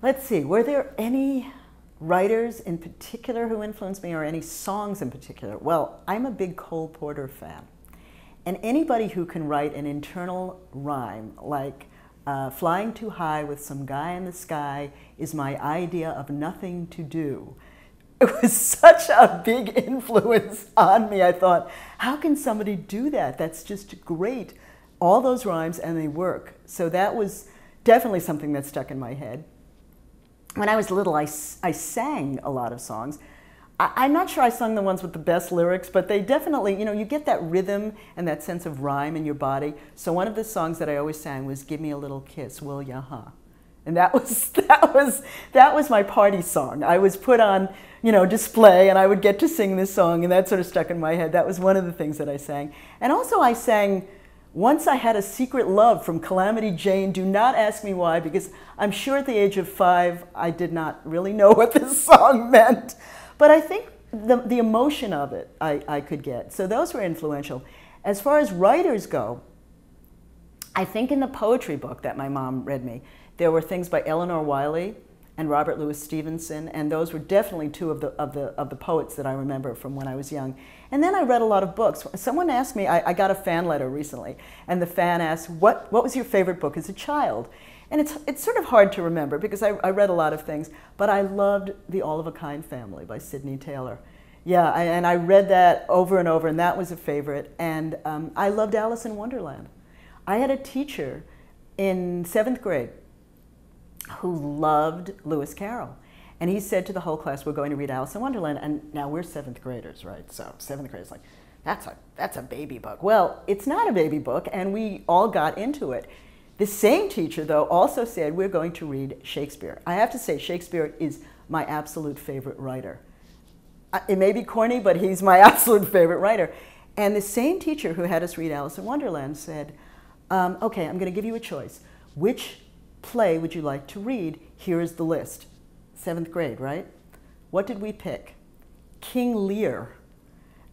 Let's see, were there any writers in particular who influenced me or any songs in particular? Well, I'm a big Cole Porter fan. And anybody who can write an internal rhyme like uh, flying too high with some guy in the sky is my idea of nothing to do. It was such a big influence on me. I thought, how can somebody do that? That's just great. All those rhymes and they work. So that was definitely something that stuck in my head when I was little, I, I sang a lot of songs. I, am not sure I sung the ones with the best lyrics, but they definitely, you know, you get that rhythm and that sense of rhyme in your body. So one of the songs that I always sang was "Give Me a Little Kiss, Will Ya, Huh?" And that was that was that was my party song. I was put on, you know, display, and I would get to sing this song, and that sort of stuck in my head. That was one of the things that I sang. And also, I sang once I had a secret love from Calamity Jane. Do not ask me why, because I'm sure at the age of five, I did not really know what this song meant. But I think the, the emotion of it I, I could get. So those were influential. As far as writers go, I think in the poetry book that my mom read me, there were things by Elinor Wylie, and Robert Louis Stevenson, and those were definitely two of the, of the, of the poets that I remember from when I was young. And then I read a lot of books. Someone asked me, I, I got a fan letter recently, and the fan asked, what, what was your favorite book as a child? And it's, it's sort of hard to remember because I, I read a lot of things, but I loved The All of a Kind Family by Sydney Taylor. Yeah, I, and I read that over and over, and that was a favorite. And um, I loved Alice in Wonderland. I had a teacher in seventh grade who loved Lewis Carroll. And he said to the whole class, we're going to read Alice in Wonderland. And now we're seventh graders, right? So seventh graders like, that's a, that's a baby book. Well, it's not a baby book, and we all got into it. The same teacher, though, also said, we're going to read Shakespeare. I have to say, Shakespeare is my absolute favorite writer. It may be corny, but he's my absolute favorite writer. And the same teacher who had us read Alice in Wonderland said, um, okay, I'm going to give you a choice. Which play would you like to read? Here is the list. Seventh grade, right? What did we pick? King Lear.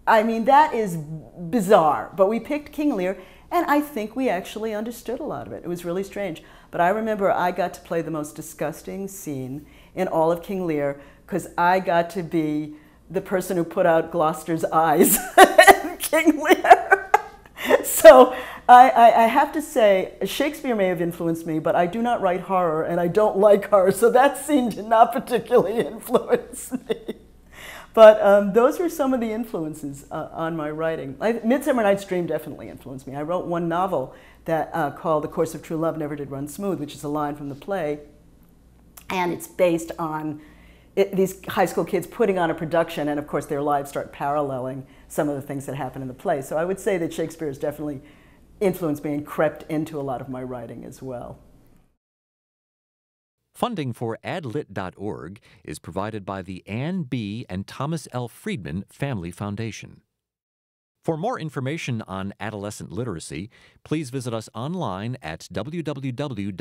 I mean, that is bizarre, but we picked King Lear, and I think we actually understood a lot of it. It was really strange. But I remember I got to play the most disgusting scene in all of King Lear because I got to be the person who put out Gloucester's eyes in King Lear. so I, I, I, have to say, Shakespeare may have influenced me, but I do not write horror and I don't like horror, so that scene did not particularly influence me. But um, those were some of the influences uh, on my writing. I, Midsummer Night's Dream definitely influenced me. I wrote one novel that uh, called The Course of True Love Never Did Run Smooth, which is a line from the play. And it's based on it, these high school kids putting on a production, and of course their lives start paralleling some of the things that happen in the play. So I would say that Shakespeare is definitely influenced me and crept into a lot of my writing as well. Funding for adlit.org is provided by the Ann B. and Thomas L. Friedman Family Foundation. For more information on adolescent literacy, please visit us online at www.adlit.org.